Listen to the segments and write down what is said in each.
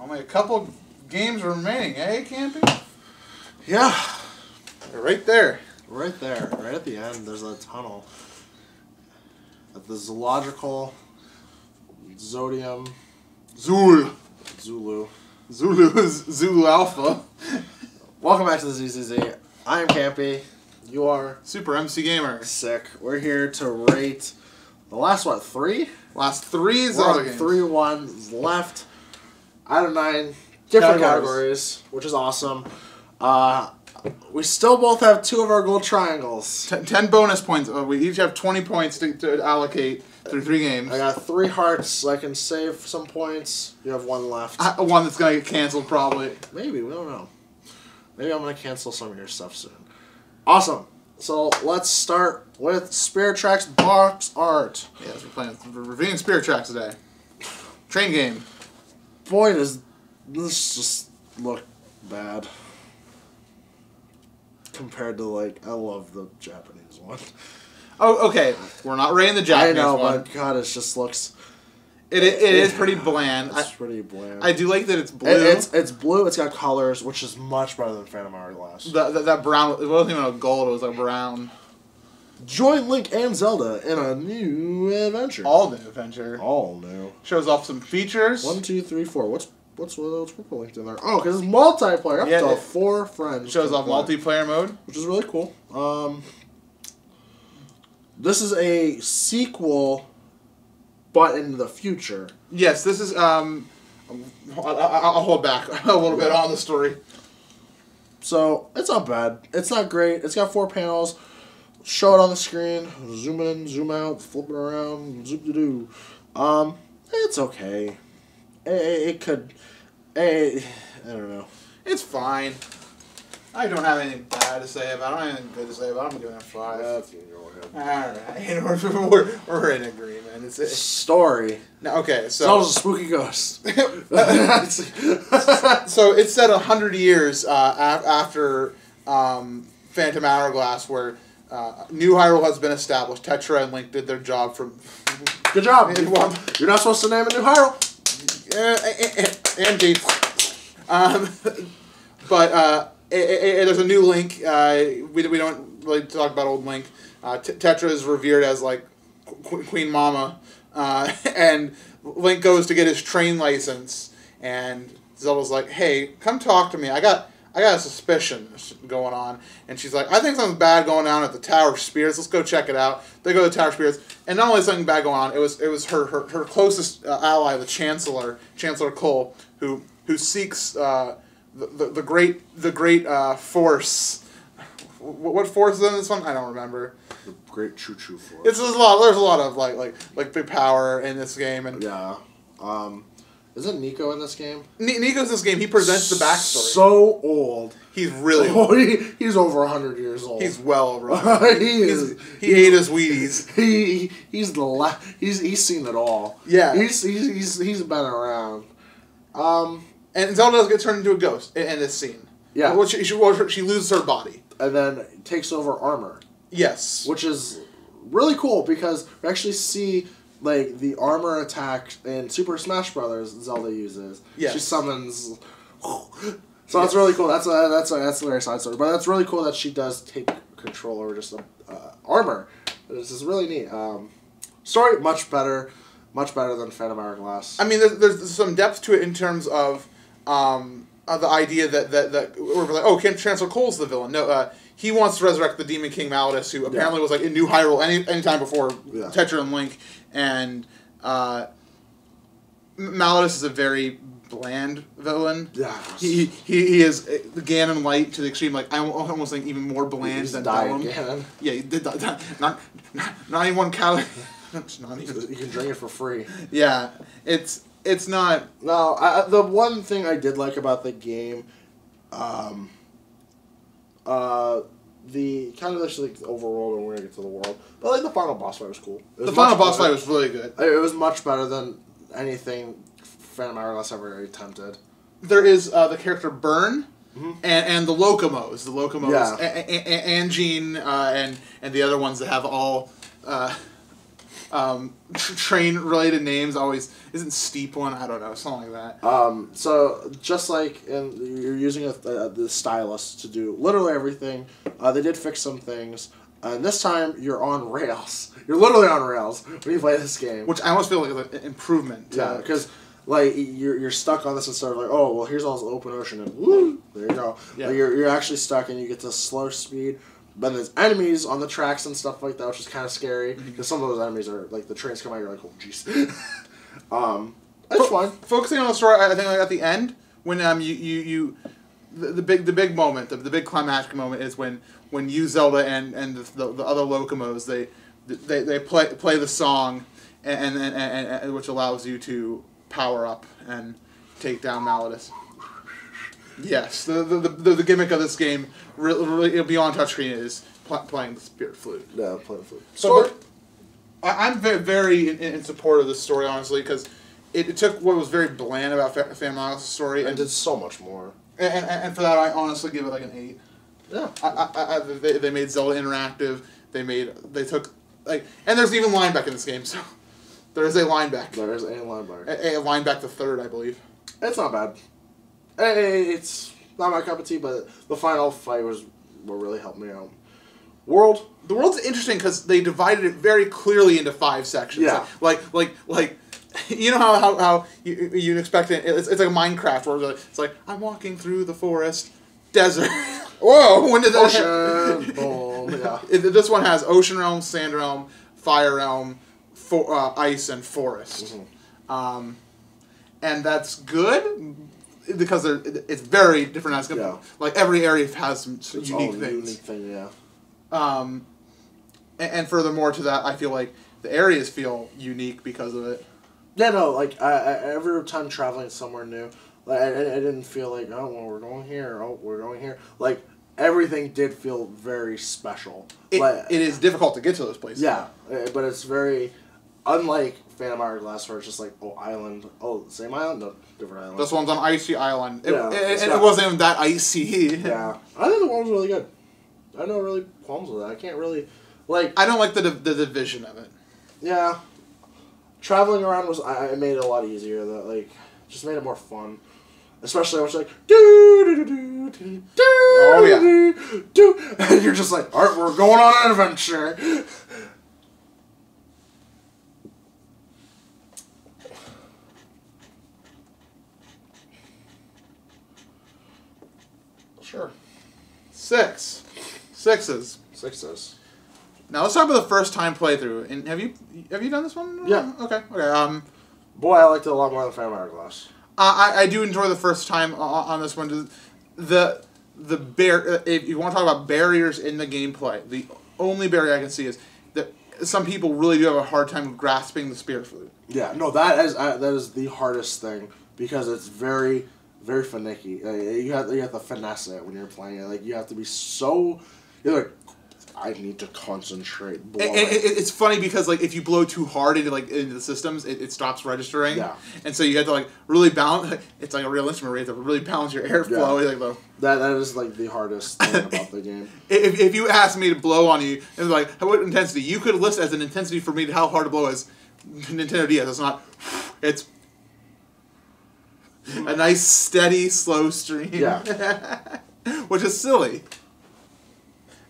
Only a couple games remaining, eh, Kampy? Yeah, They're right there. right there, right at the end. There's a tunnel. At the zoological Zodium Zul. Zulu. Zulu Zulu Alpha. Welcome back to the ZZZ. I am Kampy. You are Super MC Gamer. sick. We're here to rate the last what three? Last three Zelda games. three ones left out of nine different Categories. categories, which is awesome. Uh, we still both have two of our gold triangles. Ten, ten bonus points. Uh, we each have 20 points to, to allocate through three games. I got three hearts. So I can save some points. You have one left. I- one that's going to get canceled, probably. Maybe we don't know. Maybe I'm gonna cancel some of your stuff soon. Awesome. So let's start with Spirit Tracks box art. Yes, we're playing. We're reviewing Spirit Tracks today. Train game. Boy, does this just look bad compared to like I love the Japanese one. Oh, okay. We're not rating the Japanese I know, one. but God, it just looks. It, it, it is pretty bland. It's I, pretty bland. I do like that it's blue. It- it's it's blue. It's got colors, which is much better than Phantom Hourglass. that, that, that brown. It wasn't even a gold. It was like brown. Join Link and Zelda in a new adventure. All new adventure. All new. Shows off some features. One, two, three, four. What's what's what's purple linked in there? Oh, because it's multiplayer. Up Yeah, to four friends. Shows off play, multiplayer mode. which is really cool. Um, this is a sequel, but in the future. Yes, this is. Um, I, I, I'll hold back a little bit on the story. So it's not bad. It's not great. It's got four panels. Show it on the screen. Zoom in, zoom out, flip it around, zoop de doo. Um, it's okay. It, it, it could. It, I don't know. It's fine. I don't have anything bad to say about it. I don't have anything good to say about it. I'm giving it a five. That's head. Alright, we're, we're, we're in agreement. It's, a Story. no, okay. So Zelda's a spooky ghost. so it's set a hundred years uh, after um, Phantom Hourglass, where uh, New Hyrule has been established. Tetra and Link did their job from. Good job. It. You're not supposed to name a New Hyrule. Uh, and Gates. Um, but uh, i i i there's a new Link. Uh, we, we don't really talk about old Link. Uh, Tetra is revered as like Qu- Queen Mama, uh, and Link goes to get his train license, and Zelda's like, "Hey, come talk to me. I got." I got a suspicion going on, and she's like, "I think something's bad going on at the Tower of Spirits. Let's go check it out." They go to the Tower of Spirits, and not only is something bad going on, it was it was her her, her closest uh, ally, the Chancellor Chancellor Cole, who who seeks uh, the, the the great the great uh, force. What, what force is in this one? I don't remember. The Great Choo Choo Force. It's there's a lot. There's a lot of like like like big power in this game, and yeah. Um, isn't Niko in this game? Ni- Niko's this game. He presents the backstory. So old. he's really Oh, he, he's over hundred years old. he's well over. he He's, is. he ate his Wheaties. He he's the la- he's he's seen it all. Yeah. He's he's he's, he's been around. Um, And Zelda does get turned into a ghost in, in this scene. Yeah. Well, she, she, well, she loses her body. and then takes over armor, Yes. which is really cool because we actually see like the armor attack in Super Smash Brothers Zelda uses. Yes. She summons. So that's really cool. That's a that's a that's a very side story, but that's really cool that she does take control over just uh, armor. This is really neat. Um, story much better, much better than Phantom Hourglass. I mean, there's, there's some depth to it in terms of um, uh, the idea that that that we're like, oh, Ken Chancellor Cole's the villain. No, uh, he wants to resurrect the Demon King Malladus, who apparently was like in New Hyrule any any time before Yeah. Tetra and Link, and uh, M- Malladus is a very bland villain. Yeah. He, he, he is uh, Ganon light to the extreme. Like I almost think even more bland than died again. Yeah, he did die- Not, not not even one calorie. Not even. You can drink it for free. Yeah, it's it's not. No, I- the one thing I did like about the game, um, uh, the kind of just like the overworld and we're gonna get to the world, but like the final boss fight was cool. Was The final boss better- fight was really good. It was much better than anything Phantom Hourglass ever attempted. There is uh, the character Byrne. And, and the Locomos, the Locomos, Yeah. a- a- a- Anjean, uh, and and the other ones that have all uh, um, train related names always isn't steep one. I don't know something like that. Um, so just like in, you're using a, uh, the stylus to do literally everything, uh, they did fix some things. And this time you're on rails. You're literally on rails when you play this game. Which I almost feel like an improvement. yeah, because like you're, you're stuck on this instead of like oh well here's all this open ocean and woo there you go. Yeah. Like, you're you're actually stuck and you get to slow speed. But there's enemies on the tracks and stuff like that, which is kind of scary because Mm-hmm. some of those enemies are like the trains come out, you're like oh jeez. um, that's fine. Focusing on the story, I think like at the end when um you you, you the, the big the big moment the, the big climactic moment is when when you Zelda and and the, the, the other Locomos they they, they play play the song and and, and, and which allows you to power up and take down Malladus. Yes, the the, the, the gimmick of this game, really, really beyond touchscreen, is pl- playing the spirit flute. Yeah, playing flute. So, I, I'm very, very in, in support of this story, honestly, because it, it took what was very bland about Fa- Phantom Hourglass' story, and and, did so much more. and, and, and for that, I honestly give it like an eight. Yeah. I, I, I, they, they made Zelda interactive. They made they took like, and there's even Linebeck in this game, so there is a Linebeck, There's a linebacker. a, a Linebeck the third, I believe. It's not bad. Eh, It's not my cup of tea, but the final fight was what really helped me out. World, The world's interesting because they divided it very clearly into five sections. Yeah. Like, like, like, you know how, how, how you, you'd expect it. It's, it's like a Minecraft where it's like, I'm walking through the forest, desert. Whoa, when did that ocean, boom, yeah. It, this one has ocean realm, sand realm, fire realm, for, uh, ice, and forest. Mm-hmm. Um, and that's good because they're, it's very different as Yeah. like every area has some It's unique all things. unique thing, yeah. Um, and, and furthermore to that, I feel like the areas feel unique because of it. Yeah, no, like I, I, every time traveling somewhere new, like I, I I didn't feel like oh well we're going here, oh we're going here. Like everything did feel very special. It, like, it is difficult to get to those places. Yeah, eh, but it's very unlike Phantom Hourglass, where it's just like oh island, oh same island, no different island. This one's on icy island. It, Yeah, it, it's it, wasn't even that icy. Yeah, I think the world was really good. I no really qualms with that. I can't really, like, I don't like the the division of it. yeah, traveling around was I, I made it a lot easier. That like, just made it more fun. Especially when it's like do do do do do do Oh, yeah. do do, and you're just like, all right, we're going on an adventure. Sure. Six, sixes. Sixes. Sixes. Now let's talk about the first time playthrough. And have you have you done this one? Yeah. Okay. Okay. Um, Boy, I liked it a lot more than Phantom Hourglass. I, I do enjoy the first time on, on this one. The the bar- if you want to talk about barriers in the gameplay, the only barrier I can see is that some people really do have a hard time grasping the spirit flute. Yeah, no, that is uh, that is the hardest thing because it's very very finicky. Uh, you have you have to finesse it when you're playing it. Like you have to be so. You're like, I need to concentrate. And, blowing." and it- it's funny because like if you blow too hard into like into the systems, it, it stops registering. Yeah. And so you have to like really balance. It's like a real instrument where you have to really balance your airflow. Yeah. Like that that is like the hardest thing about the game. if, if you asked me to blow on you, and like what intensity, you could list as an intensity for me to how hard to blow is Nintendo DS. It's not. It's a nice steady slow stream. Yeah. which is silly.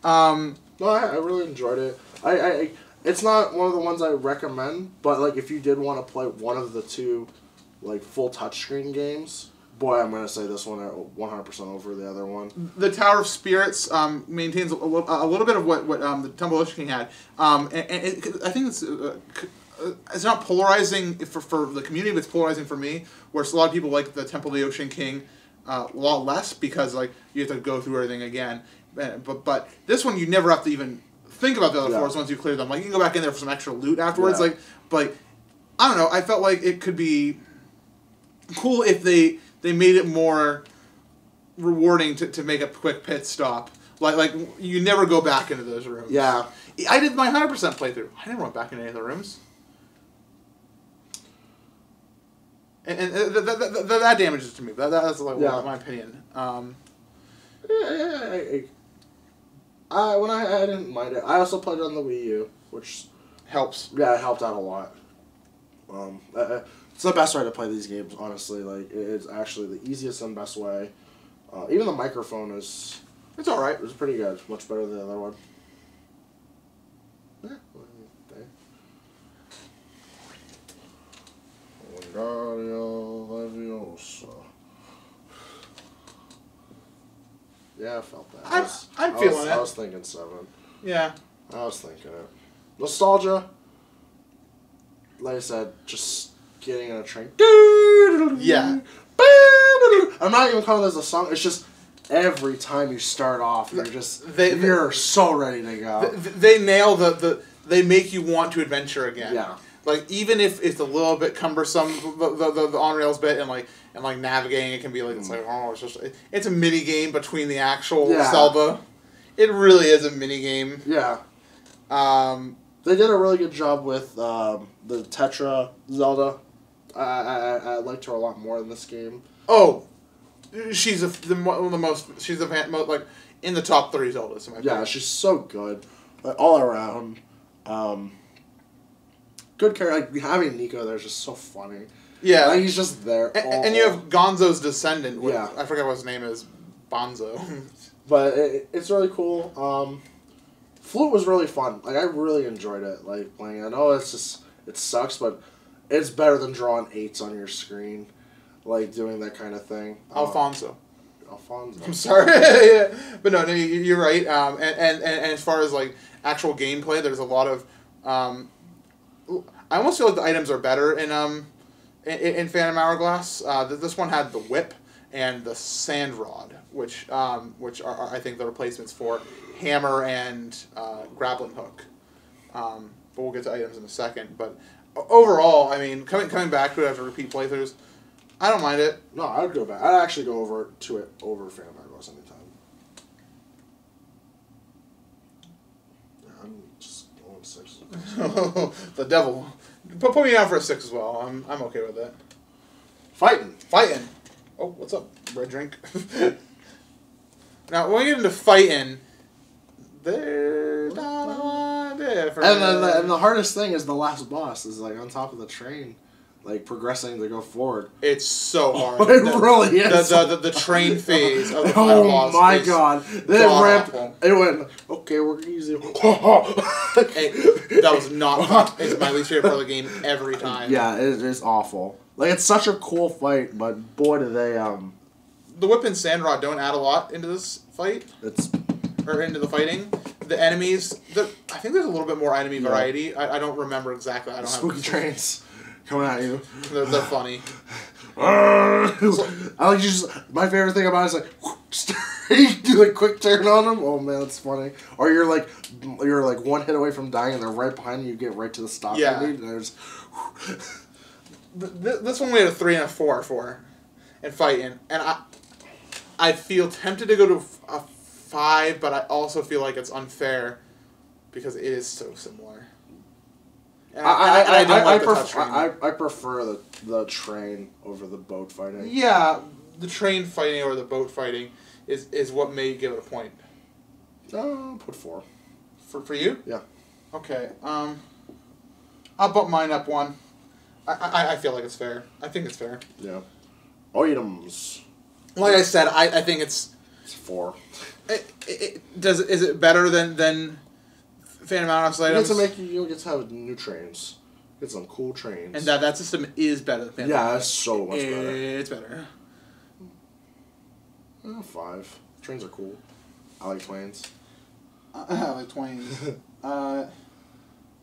Um, No, I, I really enjoyed it. I, I it's not one of the ones I recommend, but like if you did want to play one of the two, like full touchscreen games, boy, I'm gonna say this one 100 percent over the other one. the Tower of Spirits um, maintains a, a little bit of what, what um, the Ocean King had. Um, and, and it, I think it's uh, uh, it's not polarizing for, for the community, but it's polarizing for me. Where a lot of people like the Temple of the Ocean King uh, a lot less because like you have to go through everything again. Uh, But but this one you never have to even think about the other Yeah. floors once you clear them. Like you can go back in there for some extra loot afterwards. Yeah. Like but I don't know. I felt like it could be cool if they they made it more rewarding to, to make a quick pit stop. Like like you never go back into those rooms. Yeah, I did my hundred percent playthrough. I never went back into any of the rooms. And, and th- th- th- th- that damages to me. That, that's like Yeah. my opinion. Um, Yeah, I, I, I, when I, I didn't mind it. I also played it on the Wii U, which helps. Yeah, it helped out a lot. Um, uh, uh, it's the best way to play these games, honestly. Like, it's actually the easiest and best way. Uh, even the microphone is It's all right. It's pretty good, much better than the other one. Yeah, well, okay. Wingardium Leviosa. Yeah, I felt that. I'm- I was- I'm I was- feeling I was thinking seven. Yeah. I was thinking it. Nostalgia. Like I said, just getting on a train. Yeah. I'm not even calling this a song. It's just every time you start off, you're just They- they- you're so ready to go. Th- they nail the, the they make you want to adventure again. Yeah. Like even if it's a little bit cumbersome, the the, the, on rails bit and like and like navigating it can be like it's like oh it's just it's a mini game between the actual Yeah. Zelda. It really is a mini game. yeah, Um, they did a really good job with um, the Tetra Zelda. I, I I I liked her a lot more in this game. oh, she's a, the one of the most she's the most like in the top three Zeldas in my Yeah, she's so good, like, all around. Um, good character. Like having Niko there is just so funny. yeah. Like, he's just there. and, and you have Gonzo's descendant. With, Yeah. I forget what his name is. Bonzo. but it, it's really cool. Um, Flute was really fun. Like I really enjoyed it. Like playing. I know it's just it sucks, but it's better than drawing eights on your screen, like doing that kind of thing. Uh, Alfonzo. Alfonzo. I'm sorry, yeah. but no, no, you- you're right. Um, and, and, and and as far as like actual gameplay, there's a lot of. Um, I almost feel like the items are better in um, in, in Phantom Hourglass. Uh, this one had the whip and the sand rod, which um, which are, are I think the replacements for hammer and uh, grappling hook. Um, but we'll get to items in a second. But overall, I mean, coming coming back to it after repeat playthroughs, I don't mind it. No, I'd go back. I'd actually go over to it over Phantom Hourglass anytime. Yeah, I'm just going six. the devil. Put, put me down for a six as well. I'm, I'm okay with that. Fighting. Fighting. Oh, what's up? Red drink. now, when we get into fighting, there's not a lot different. And the, and the hardest thing is the last boss is like on top of the train, like progressing to go forward. it's so hard. it The- really is. the, the, the train phase of the oh boss my god! Then it ramped. awful. It went. Okay, we're easy. Hey, that was not fun. It's my least favorite part of the game every time. Yeah, it is awful. Like it's such a cool fight, but boy, do they um, The whip and sand rod don't add a lot into this fight. it's or into the fighting. The enemies, the, I think there's a little bit more enemy Yeah. variety. I, I don't remember exactly. I don't spooky have trains coming at you. They're, they're funny. I like you just my favorite thing about it is like you do a quick turn on them. Oh man, that's funny. Or you're like you're like one hit away from dying and they're right behind you. You get right to the stop Yeah. you need, and there's Th- th- this one we had a three and a four for, in fighting, and I, I feel tempted to go to a five, but I also feel like it's unfair, because it is so similar. And I I, I, don't I, like the prefer. I, I prefer the the train over the boat fighting. Yeah, the train fighting or the boat fighting is is what may give it a point. Uh, put four. For for you? Yeah. Okay. Um. I'll bump mine up one. I, I, I feel like it's fair. I think it's fair. Yeah. Items. Like I said, I, I think it's It's four. it, it, it- does is it better than than Phantom Hourglass You get items? to make you get to have new trains. Get some cool trains. and that that system is better than Phantom yeah, Hourglass. that's so much better. It's better. Uh, five. Trains are cool. I like planes. I like twains. uh,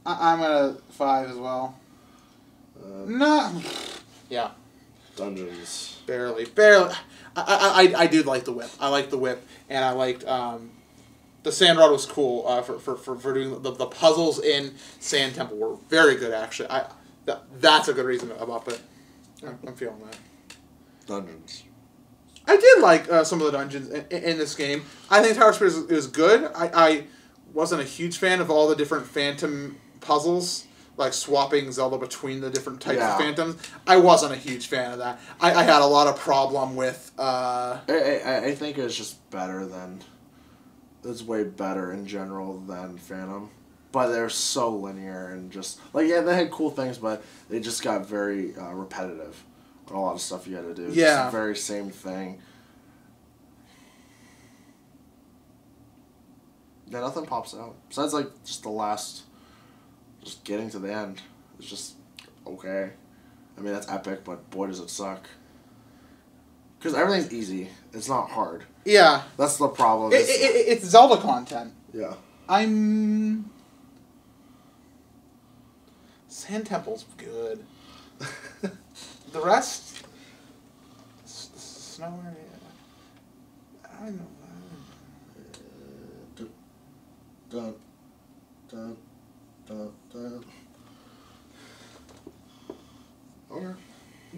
I, I'm at a five as well. Uh, No. Yeah. dungeons. Barely, barely. I, I, I, I did like the whip. I liked the whip, and I liked um, the sand rod was cool uh, for, for, for, for doing the, the puzzles in Sand Temple were very good actually. I that, that's a good reason up it. I'm, I'm feeling that. Dungeons. I did like uh, some of the dungeons in, in, this game. I think Tower Spirit is, is good. I, I wasn't a huge fan of all the different Phantom puzzles, like swapping Zelda between the different types Yeah. of Phantoms. I wasn't a huge fan of that. I, I had a lot of problem with. Uh, I, I, I think it's just better than. It's way better in general than Phantom. but they're so linear and just like yeah, they had cool things, but they just got very uh, repetitive a lot of stuff you had to do. Just Yeah. the very same thing. Yeah, nothing pops out besides like just the last, just getting to the end. It's just okay. I mean that's epic, but boy does it suck. Because everything's easy. It's not hard. Yeah, That's the problem. it, It's- it, it- it's Zelda content. yeah. I'm. Sand Temple's good. The rest, S- S- Snow Area. I don't know. Dun, dun, dun, dun. Okay.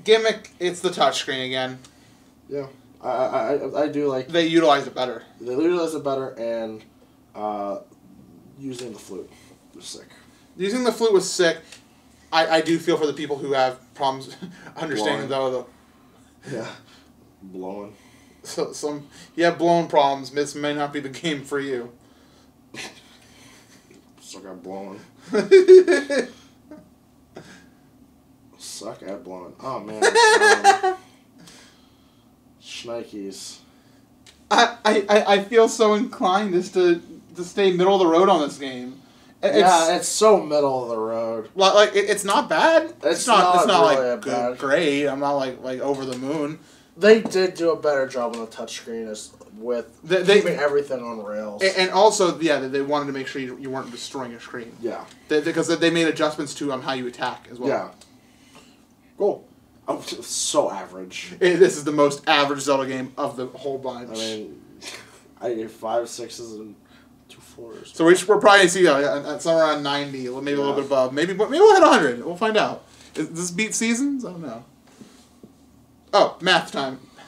Gimmick. It's the touchscreen again. Yeah. I, I, I, I do like They utilize it better. they utilize it better and uh, using the flute was sick. Using the flute was sick. I, I do feel for the people who have problems understanding though. The... Yeah. Blowing. So, some you have blown problems. This may not be the game for you. Suck at blowing. Suck at blowing. Oh man. Um, Schnikes. I, I, I- feel so inclined just to, to stay middle of the road on this game. It's, yeah, it's so middle of the road. like, like it, it's not bad. It's not, it's not not really like good, bad. great. I'm not like like over the moon. They did do a better job on the touchscreen as with They- they- keeping everything on rails. And, and also, yeah, they, they wanted to make sure you, you weren't destroying your screen yeah. they, because they made adjustments to um, how you attack as well. Yeah. Cool. Oh, so average. It- this is the most average Zelda game of the whole bunch. I mean, I get five sixes and two fours. so we should, we're probably see uh, somewhere around ninety, maybe a little bit above. Maybe maybe we'll hit hundred. We'll find out. Is this beat seasons? I don't know. Oh, math time.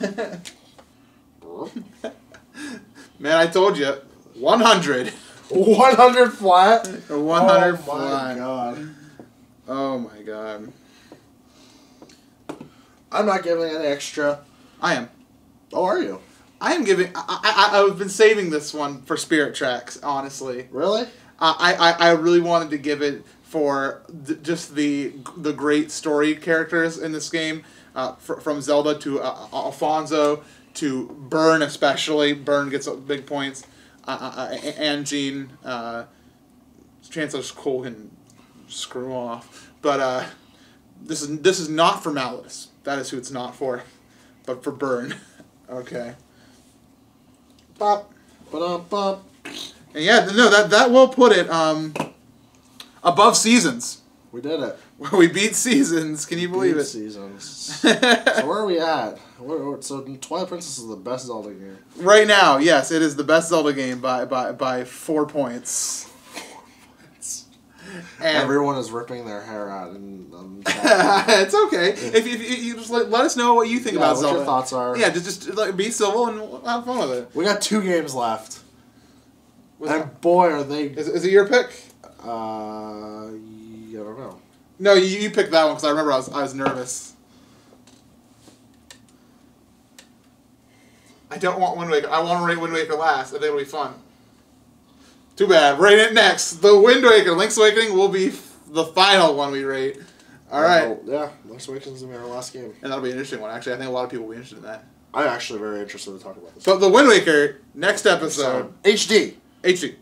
Man, I told you, one hundred. One hundred flat. One hundred Oh my god. Oh my god. I'm not giving any extra. I am. Oh, are you? I am giving. I, I, I've been saving this one for Spirit Tracks, honestly. Really? Uh, I, I, I really wanted to give it for th- just the the great story characters in this game, uh, fr- from Zelda to uh, Alfonzo to Byrne especially. Byrne gets big points. Uh, uh, uh, and Jean, uh, Chancellor Cole can screw off. But uh, this is this is not for Malus. That is who it's not for, but for Byrne. okay. Bop. But um, bump. And yeah, no, that that will put it um above seasons. We did it. Where we beat seasons. Can you believe Beat it? Seasons. so where are we at? So Twilight Princess is the best Zelda game. right now, yes, it is the best Zelda game by by by four points. And Everyone is ripping their hair out and um, it's okay. If you, if you just let, let us know what you think Yeah, about what Zelda. your thoughts are. Yeah, just just like, be civil and we'll have fun with it. we got two games left, Was- and boy, are they. is, is it your pick? Uh, I don't know. No, you, you picked that one because I remember I was I was nervous. I don't want Wind Waker. I want to rate Wind Waker last. I think it'll be fun. Too bad. Rate it next. The Wind Waker. Link's Awakening will be the final one we rate. All right. Oh, yeah, Link's Awakening is going to be our last game. And that'll be an interesting one, actually. I think a lot of people will be interested in that. I'm actually very interested to talk about this. But The Wind Waker, next episode. HD. HD.